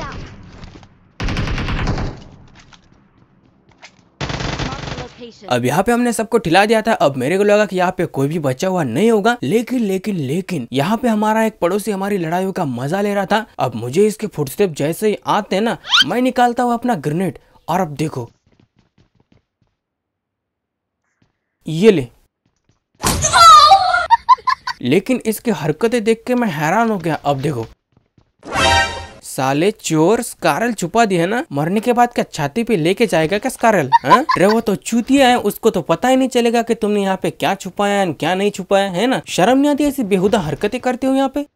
out. अब यहाँ पे हमने सबको ठिला दिया था। अब मेरे को लगा कि यहाँ पे कोई भी बचा हुआ नहीं होगा। लेकिन लेकिन लेकिन यहाँ पे हमारा एक पड़ोसी हमारी लड़ाइयों का मज़ा ले रहा था। अब मुझे इसके फुटस्टेप जैसे ही आते हैं ना मैं निकालता हूँ अपना ग्रेनेड और अब देखो। ये ले। लेकिन इसकी हरकतें देख के मैं हैरान हो गया। अब देखो। साले चोर स्कारल छुपा दिया ना? मरने के बाद क्या छाती पे लेके जाएगा क्या स्कारल? हाँ? अरे वो तो चूतिया है, उसको तो पता ही नहीं चलेगा कि तुमने यहाँ पे क्या छुपाया है क्या नहीं छुपाया, है ना? शर्म नहीं आती ऐसी बेहुदा हरकतें करते हो यहाँ पे?